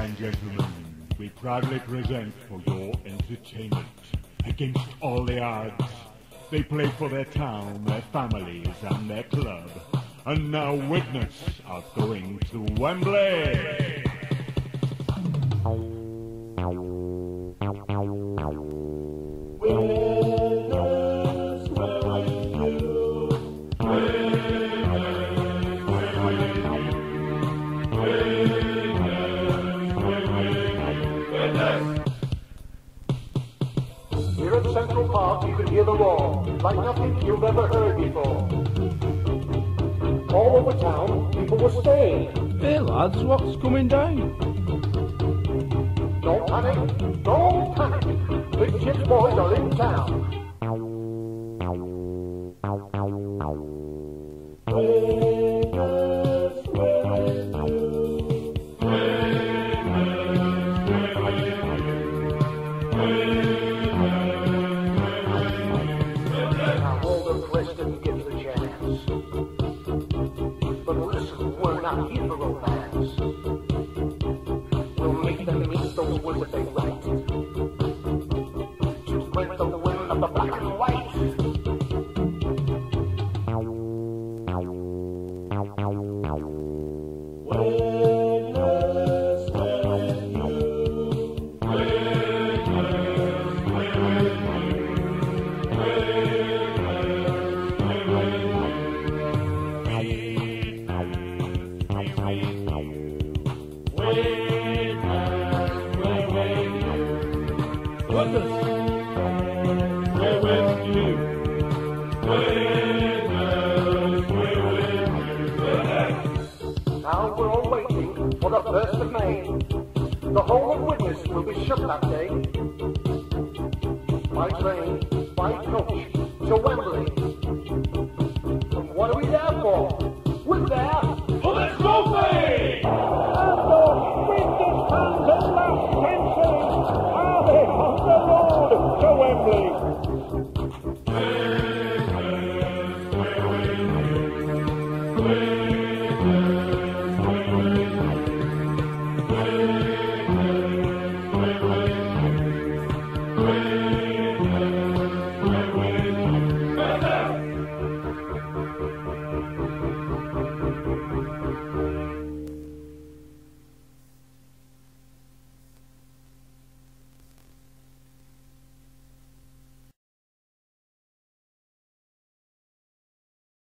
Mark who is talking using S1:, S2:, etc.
S1: and gentlemen, we proudly present for your entertainment, against all the odds, they play for their town, their families, and their club. And now witness us going to Wembley.
S2: Park, hear the roar like nothing you've ever heard before. All over town, people were staying.
S3: Hey lads, what's coming down?
S2: Don't panic, don't panic. Big Chips boys are in town. Now Listen, we're not here for romance. Now we're all waiting for the first of May. The whole of Widnes will be shut that day. By train, by coach, to Wembley. What are we there for?